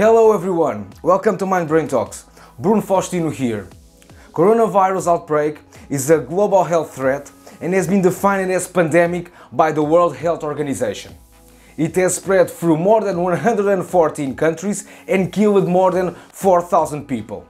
Hello everyone, welcome to Mind Brain Talks. Bruno Faustino here. Coronavirus outbreak is a global health threat and has been defined as pandemic by the World Health Organization. It has spread through more than 114 countries and killed more than 4,000 people.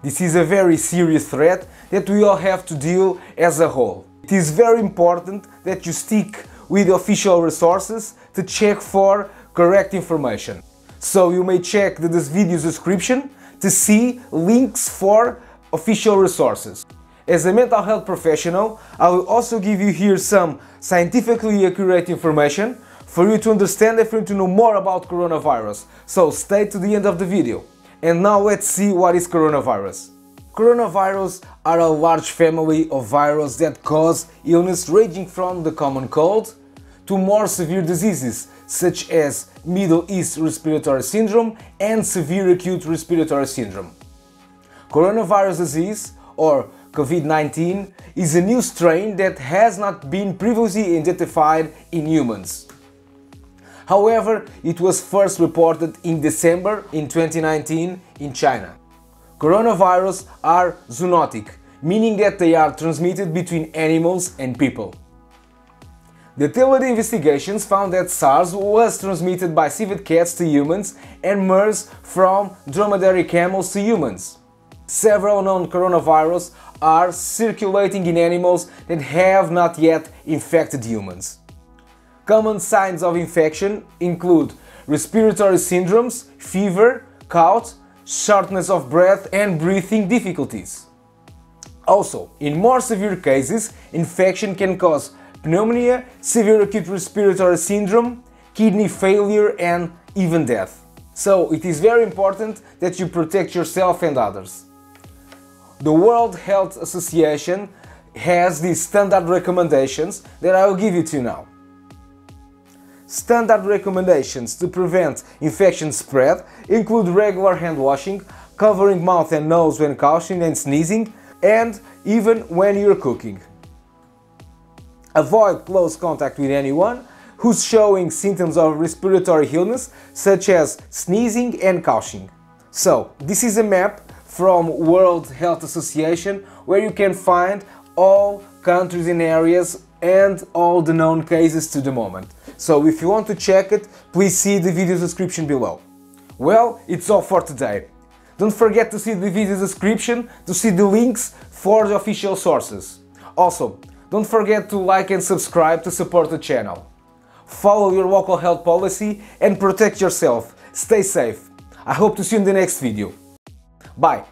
This is a very serious threat that we all have to deal as a whole. It is very important that you stick with official resources to check for correct information. So you may check this video's description to see links for official resources. As a mental health professional, I will also give you here some scientifically accurate information for you to understand and for you to know more about coronavirus. So stay to the end of the video. And now let's see what is coronavirus. Coronavirus are a large family of viruses that cause illness ranging from the common cold to more severe diseases such as Middle East Respiratory Syndrome and Severe Acute Respiratory Syndrome. Coronavirus disease, or COVID-19, is a new strain that has not been previously identified in humans. However, it was first reported in December in 2019 in China. Coronavirus are zoonotic, meaning that they are transmitted between animals and people. Detailed investigations found that SARS was transmitted by civet cats to humans and MERS from dromedary camels to humans. Several known coronavirus are circulating in animals that have not yet infected humans. Common signs of infection include respiratory syndromes, fever, cough, shortness of breath and breathing difficulties. Also, in more severe cases, infection can cause pneumonia, severe acute respiratory syndrome, kidney failure and even death. So it is very important that you protect yourself and others. The World Health Association has these standard recommendations that I will give you to now. Standard recommendations to prevent infection spread include regular hand washing, covering mouth and nose when coughing and sneezing, and even when you're cooking. Avoid close contact with anyone who's showing symptoms of respiratory illness such as sneezing and coughing. So, this is a map from World Health Association where you can find all countries and areas and all the known cases to the moment. So if you want to check it, please see the video description below. Well, it's all for today. Don't forget to see the video description to see the links for the official sources. Also, don't forget to like and subscribe to support the channel. Follow your local health policy and protect yourself. Stay safe. I hope to see you in the next video. Bye.